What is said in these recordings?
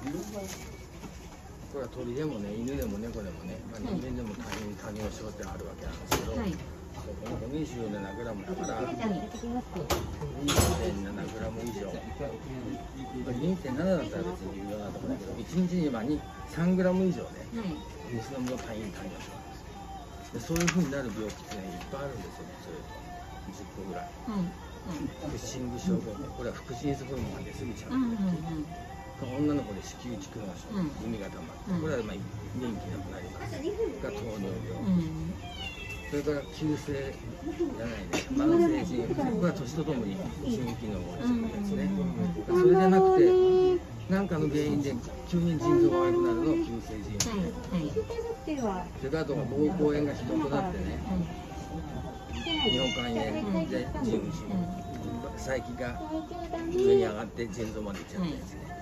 これは鳥でもね犬でも猫でもね、まあ、人間でも他人他人の症ってあるわけなんですけど、はい。この子27グラムだからはい2.7グラム以上。2.7だったら別に微妙なところだけど1日にまあに3グラム以上ね水飲むと単位に単位がしますでそういうふうになる病気ってねいっぱいあるんですよねそれと。10個ぐらい。フッシング症候群。これは腹心室ホルモンが出過ぎちゃう、女の子で子宮蓄膿症、うん。海が溜まってこれはまあ元気なくなります。が糖尿病、それから急性じゃないね慢性腎不全これは年とともに心機能が落ちるやつね、それじゃなくて何かの原因で急に腎臓が悪くなるのを急性腎不全、それからあとは膀胱炎がひどくなってね尿管炎で腎腎細菌が上に上がって腎臓まで行っちゃったやつね、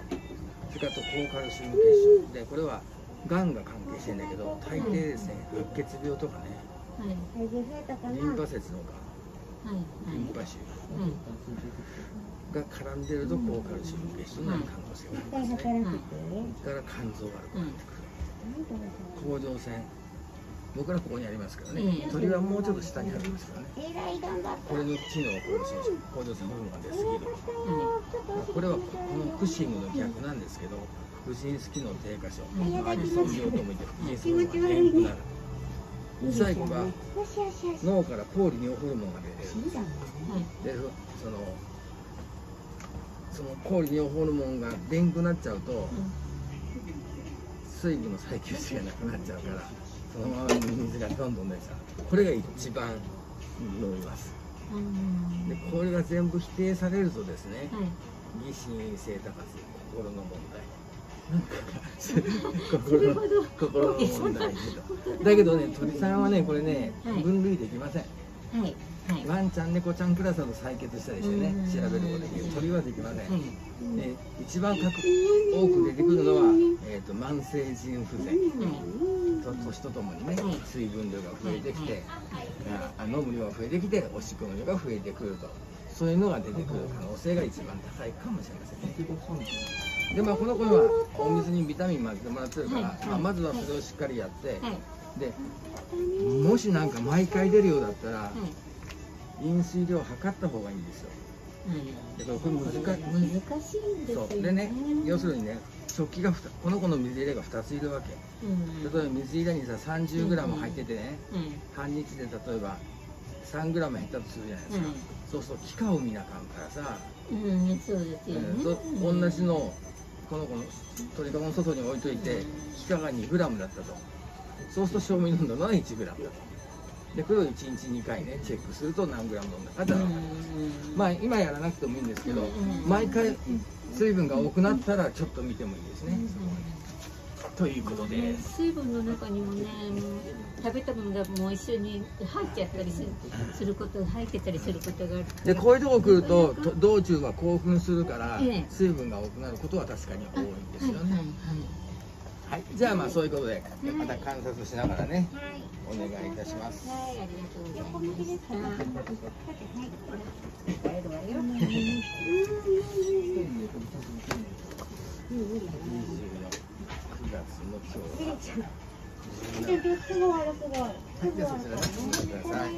それからあと高カルシウム血症。でこれはがんが関係してんだけど大抵ですね白血病とかねリンパ節のがんリンパ腫が絡んでると高カルシウム血症になる可能性がありますねそれから肝臓が悪くなってくる甲状腺僕らここにありますけどね、うん。鳥はもうちょっと下にあるんですからね。これの機能を更新し甲状腺ホルモンが出過ぎるこれはこのクシングの逆なんですけど不心室機能低下症、アディソン病ともいって不心室ホルモンが変くなる最後が脳から抗利尿ホルモンが出てるでそのその抗利尿ホルモンが出んくなっちゃうと水分の再吸収がなくなっちゃうからそのまま水がどんどん出ちゃう。これが一番飲みます。でこれが全部否定されるとですね疑心性高す心の問題。なんか心の心の問題だけどね鳥さんはねこれねはい。分類できません。はいはい。ワンちゃん猫ちゃんクラスの採血したりしてねうん。調べることできる。鳥はできません、はい。で一番かく多く出てくるのは、えー、と慢性腎不全。と年とともにねはい。水分量が増えてきて、はい。あ飲む量が増えてきておしっこの量が増えてくるとそういうのが出てくる可能性が一番高いかもしれませんね。でまあこの子にはお水にビタミン混ぜてもらってるから、はい。まあ、まずはそれをしっかりやって、はい。でもしなんか毎回出るようだったら、はい。飲水量を測った方がいいんですよ。でこれこれ難しい。んですよそう。でね要するにね食器がこの子の水入れが2ついるわけ。うん。例えば水入れにさ 30g 入っててねうん。半日で例えば 3g 減ったとするじゃないですか、うんそうすると気化を見なあかんからさ、うんそうですよね。うんと同じのこの子の鳥かごの外に置いといて気化が 2g だったと。そうすると賞味飲んだのは 1g だと。でこれを1日2回ねチェックすると何 g 飲んだかって分かるまあ今やらなくてもいいんですけど、うん毎回水分が多くなったらちょっと見てもいいですね。ということで、水分の中にもね食べたものがもう一緒に入っちゃったりするすること入ってたりすることがあるでこういうとこ来るとと道中は興奮するからええ水分が多くなることは確かに多いんですよね。はいはいはい、じゃあまあそういうことでまた観察しながらねお願いいたします。はい、ありがとうございます。月の今日は。すごい。はい、じゃあそちらね、見てください。